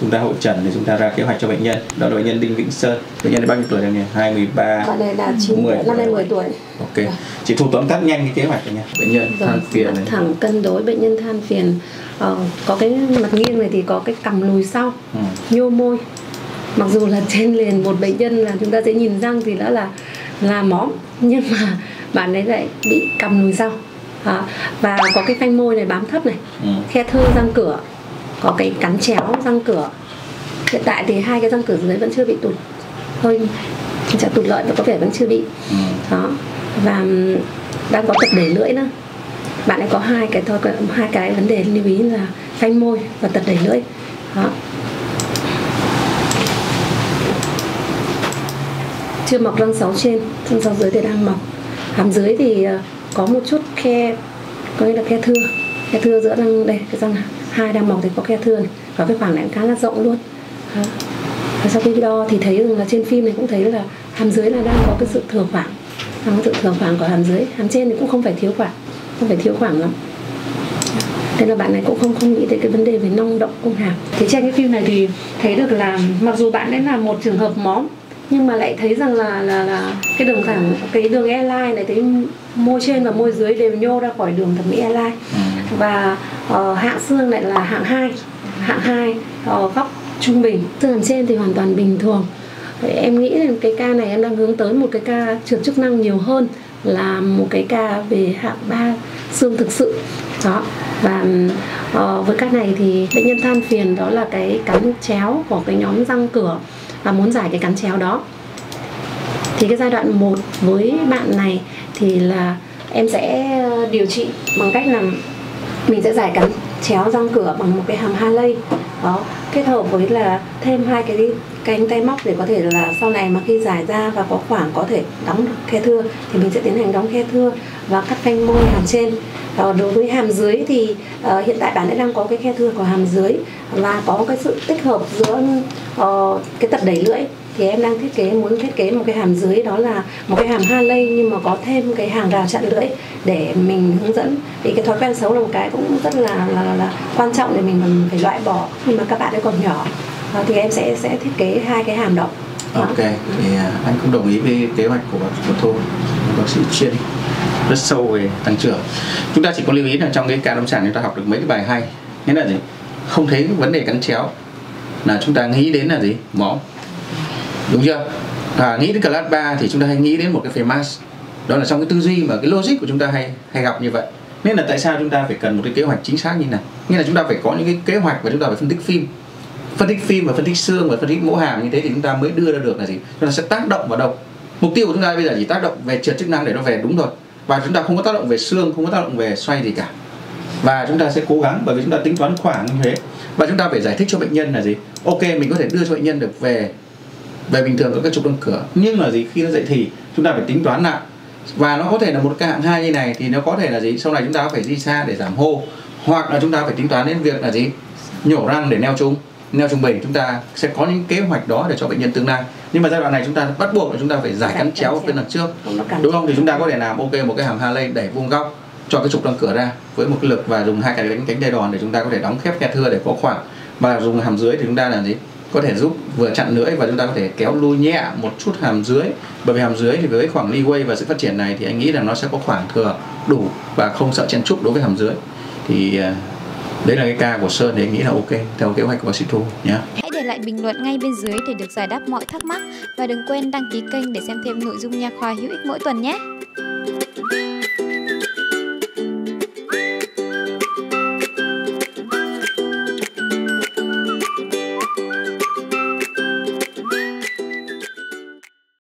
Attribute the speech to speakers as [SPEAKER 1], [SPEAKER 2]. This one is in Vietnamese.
[SPEAKER 1] chúng ta hội trần thì chúng ta ra kế hoạch cho bệnh nhân. Đó là bệnh nhân Đinh Vĩnh Sơn. Bệnh nhân này bao nhiêu tuổi rồi nhỉ? 23
[SPEAKER 2] bạn này là 9
[SPEAKER 1] 10
[SPEAKER 2] tuổi. năm nay 10 tuổi.
[SPEAKER 1] Ok. Chị thu tóm tắt nhanh cái kế hoạch này nha. Bệnh nhân
[SPEAKER 2] Rồi,
[SPEAKER 1] than phiền này.
[SPEAKER 2] Thẳng cân đối bệnh nhân than phiền. Ờ, có cái mặt nghiêng này thì có cái cằm lùi sau.
[SPEAKER 1] Ừ.
[SPEAKER 2] nhô môi. Mặc dù là trên liền một bệnh nhân là chúng ta sẽ nhìn răng thì đã là là móm nhưng mà bạn ấy lại bị cằm lùi sau. À, và có cái phanh môi này bám thấp này.
[SPEAKER 1] Ừ.
[SPEAKER 2] khe thưa răng cửa có cái cắn chéo răng cửa. Hiện tại thì hai cái răng cửa dưới vẫn chưa bị tụt. Hơi trạng tụt lợi và có vẻ vẫn chưa bị.
[SPEAKER 1] Ừ.
[SPEAKER 2] đó. Và đang có tật đẩy lưỡi nữa. Bạn ấy có hai cái thôi hai cái vấn đề lưu ý là phanh môi và tật đẩy lưỡi. Đó. Chưa mọc răng sáu trên răng sáu dưới thì đang mọc. Hàm dưới thì ờ, có một chút khe có nghĩa là khe thưa khe thưa giữa răng đây cái răng hai đang mọc thì có khe thưa này. và cái khoảng này cũng khá là rộng luôn. Đó. và sau khi đo thì thấy rằng là trên phim này cũng thấy là hàm dưới là đang có cái sự thừa khoảng. Đang có sự thừa khoảng của hàm dưới. Hàm trên thì cũng không phải thiếu khoảng. Không phải thiếu khoảng lắm. Thế là bạn này cũng không không nghĩ tới cái vấn đề về nong động cung hàm. Thì trên cái phim này thì thấy được là mặc dù bạn ấy là một trường hợp móm nhưng mà lại thấy rằng là là là cái đường thẳng cái đường airline này thấy môi trên và môi dưới đều nhô ra khỏi đường thẩm mỹ airline.
[SPEAKER 1] Ừ
[SPEAKER 2] và uh, hạng xương lại là hạng 2 hạng 2 uh, ờ, góc trung bình. Xương trên thì hoàn toàn bình thường. Vậy em nghĩ rằng cái ca này em đang hướng tới một cái ca trượt chức năng nhiều hơn là một cái ca về hạng 3 xương thực sự. Đó. Và uh, với ca này thì bệnh nhân than phiền đó là cái cắn chéo của cái nhóm răng cửa và muốn giải cái cắn chéo đó. Thì cái giai đoạn 1 với bạn này thì là em sẽ điều trị bằng cách là mình sẽ giải cắn chéo răng cửa bằng một cái hàm Haley. Đó kết hợp với là thêm hai cái cánh tay móc để có thể là sau này mà khi giải ra và có khoảng có thể đóng được khe thưa thì mình sẽ tiến hành đóng khe thưa và cắt phanh môi hàm trên. Đó, đối với hàm dưới thì uh, hiện tại bạn ấy đang có cái khe thưa của hàm dưới và có cái sự tích hợp giữa uh, cái tập đẩy lưỡi thì em đang thiết kế muốn thiết kế một cái hàm dưới đó là một cái hàm lây nhưng mà có thêm cái hàng rào chặn lưỡi để mình hướng dẫn vì cái thói quen xấu là một cái cũng rất là là, là, là quan trọng để mình phải loại bỏ nhưng mà các bạn ấy còn nhỏ Đó, thì em sẽ sẽ thiết kế hai cái hàm đó Đó.
[SPEAKER 1] Ok, thì à, anh cũng đồng ý với kế hoạch của bác của Thu, bác sĩ chuyên rất sâu về tăng trưởng. Chúng ta chỉ có lưu ý là trong cái ca lâm sàng chúng ta học được mấy cái bài hay. Nghĩa là gì? Không thấy vấn đề cắn chéo là chúng ta nghĩ đến là gì? Máu. Đúng chưa? À, nghĩ đến class 3 thì chúng ta hay nghĩ đến một cái phase mass. Đó là trong cái tư duy mà cái logic của chúng ta hay hay gặp như vậy. Nên là tại sao chúng ta phải cần một cái kế hoạch chính xác như này? Nghĩa là chúng ta phải có những cái kế hoạch và chúng ta phải phân tích phim phân tích phim và phân tích xương và phân tích mẫu hàm như thế thì chúng ta mới đưa ra được là gì chúng ta sẽ tác động vào đâu mục tiêu của chúng ta bây giờ chỉ tác động về trượt chức năng để nó về đúng rồi và chúng ta không có tác động về xương không có tác động về xoay gì cả và chúng ta sẽ cố gắng bởi vì chúng ta tính toán khoảng như thế và chúng ta phải giải thích cho bệnh nhân là gì ok mình có thể đưa cho bệnh nhân được về về bình thường các trục răng cửa. Nhưng là gì khi nó dậy thì chúng ta phải tính toán lại. Và nó có thể là một cái hạng hai như này thì nó có thể là gì? Sau này chúng ta phải đi xa để giảm hô hoặc là chúng ta phải tính toán đến việc là gì? Nhổ răng để neo chung neo trung bình chúng ta sẽ có những kế hoạch đó để cho bệnh nhân tương lai. Nhưng mà giai đoạn này chúng ta bắt buộc là chúng ta phải giải cắn chéo bên lần trước. Đúng không? Thì chúng ta có thể làm ok một cái hàm Harley đẩy vuông góc cho cái trục răng cửa ra với một cái lực và dùng hai cái đánh cánh tay đòn để chúng ta có thể đóng khép khe thưa để có khoảng. Và dùng hàm dưới thì chúng ta làm gì có thể giúp vừa chặn lưỡi và chúng ta có thể kéo lui nhẹ một chút hàm dưới. Bởi vì hàm dưới thì với khoảng leeway và sự phát triển này thì anh nghĩ là nó sẽ có khoảng thừa đủ và không sợ chen trúc đối với hàm dưới. Thì à, đấy là cái ca của Sơn thì anh nghĩ là ok, theo kế hoạch của bác sĩ Thu nhé
[SPEAKER 3] Hãy để lại bình luận ngay bên dưới để được giải đáp mọi thắc mắc. Và đừng quên đăng ký kênh để xem thêm nội dung nha khoa hữu ích mỗi tuần nhé.